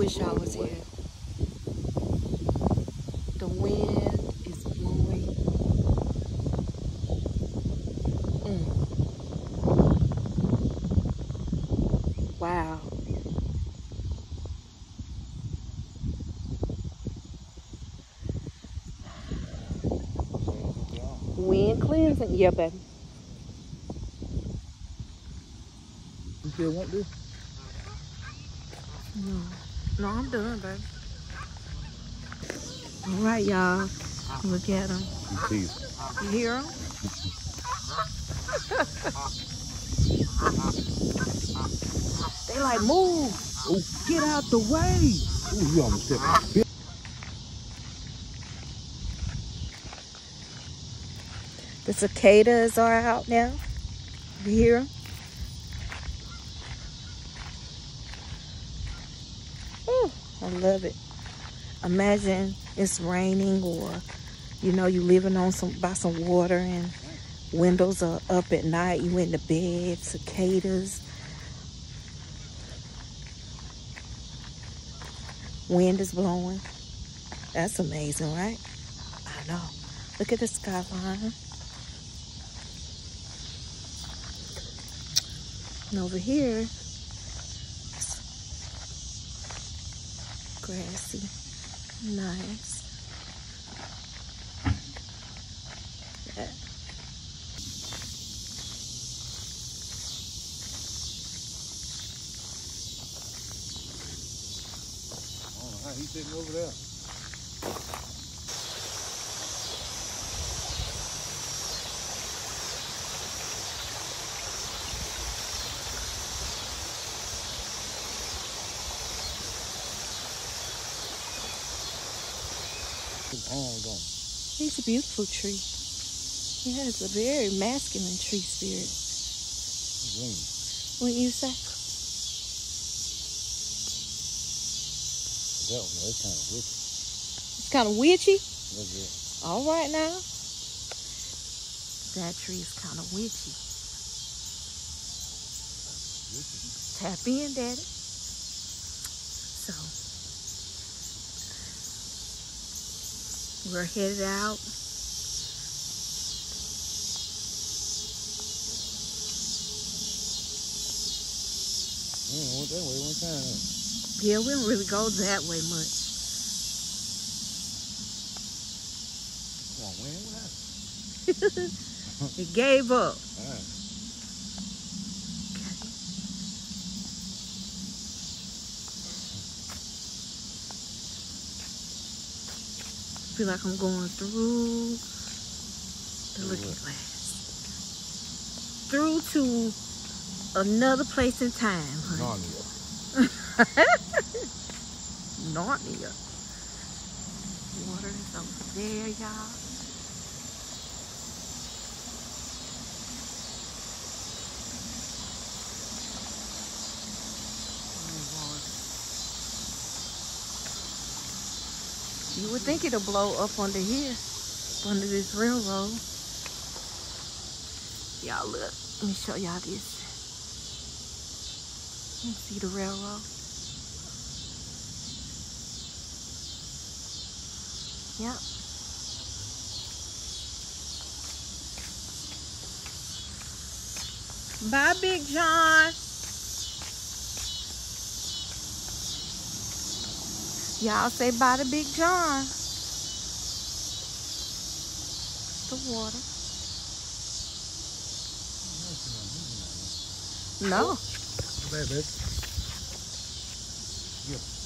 wish I was here. The wind is blowing. Mm. Wow. Wind cleansing. Yeah, baby. You still want this? No. No, I'm done, baby. All right, y'all. Look at them. You hear them? they like, move. Oh, get out the way. Ooh, you almost stepped. The cicadas are out now. You hear them? Ooh, I love it. Imagine it's raining or, you know, you living on some by some water and windows are up at night. You in the bed, cicadas. Wind is blowing. That's amazing, right? I know. Look at the skyline. And over here, grassy, nice. He's sitting over there. Arms on. He's a beautiful tree. He has a very masculine tree spirit. Wings. Wouldn't you say? That one, that's kind of witchy. It's kind of witchy. All right now. That tree is kind of witchy. Tap in, Daddy. So, we're headed out. Went that way one time. Yeah, we don't really go that way much. Come on. What happened? It gave up. Feel like I'm going through the looking glass. Through to another place in time, honey. Narnia. Narnia. Water is over there, y'all. You would think it'll blow up under here, under this railroad. Y'all look, let me show y'all this. You see the railroad? Yep. Bye, Big John. Y'all say bye to Big John. The water. No. Yeah.